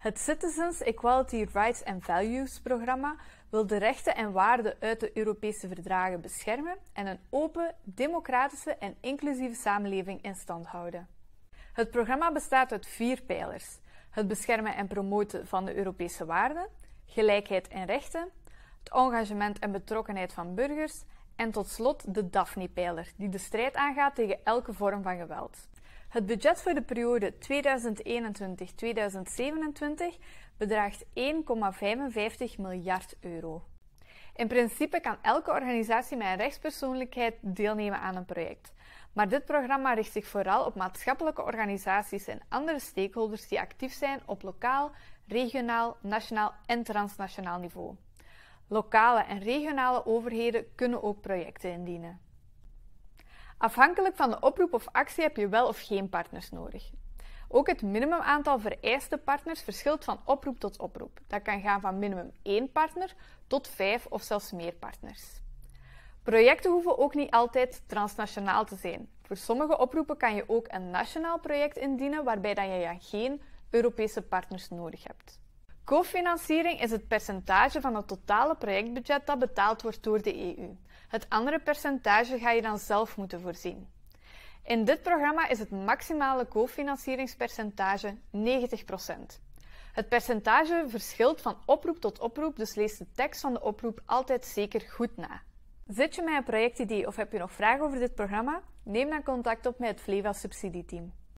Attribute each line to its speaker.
Speaker 1: Het Citizens Equality Rights and Values programma wil de rechten en waarden uit de Europese verdragen beschermen en een open, democratische en inclusieve samenleving in stand houden. Het programma bestaat uit vier pijlers: het beschermen en promoten van de Europese waarden, gelijkheid en rechten, het engagement en betrokkenheid van burgers en tot slot de Daphne-pijler, die de strijd aangaat tegen elke vorm van geweld. Het budget voor de periode 2021-2027 bedraagt 1,55 miljard euro. In principe kan elke organisatie met een rechtspersoonlijkheid deelnemen aan een project. Maar dit programma richt zich vooral op maatschappelijke organisaties en andere stakeholders die actief zijn op lokaal, regionaal, nationaal en transnationaal niveau. Lokale en regionale overheden kunnen ook projecten indienen. Afhankelijk van de oproep of actie heb je wel of geen partners nodig. Ook het minimumaantal vereiste partners verschilt van oproep tot oproep. Dat kan gaan van minimum één partner tot vijf of zelfs meer partners. Projecten hoeven ook niet altijd transnationaal te zijn. Voor sommige oproepen kan je ook een nationaal project indienen waarbij dan je geen Europese partners nodig hebt. Cofinanciering is het percentage van het totale projectbudget dat betaald wordt door de EU. Het andere percentage ga je dan zelf moeten voorzien. In dit programma is het maximale cofinancieringspercentage 90%. Het percentage verschilt van oproep tot oproep, dus lees de tekst van de oproep altijd zeker goed na. Zit je met een projectidee of heb je nog vragen over dit programma? Neem dan contact op met het Fleva Subsidieteam.